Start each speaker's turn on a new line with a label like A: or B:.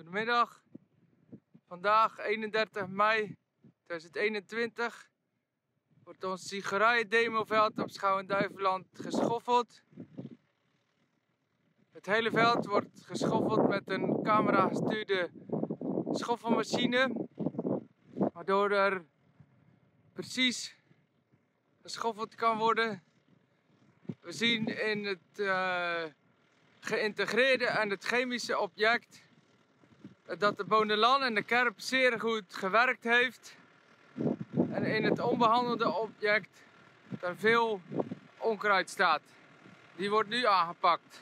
A: Goedemiddag. Vandaag 31 mei 2021 wordt ons sigarijen-demoveld op Schouwen-Duiveland geschoffeld. Het hele veld wordt geschoffeld met een camera gestuurde schoffelmachine. Waardoor er precies geschoffeld kan worden. We zien in het uh, geïntegreerde en het chemische object dat de bonelan en de kerp zeer goed gewerkt heeft. En in het onbehandelde object er veel onkruid staat. Die wordt nu aangepakt.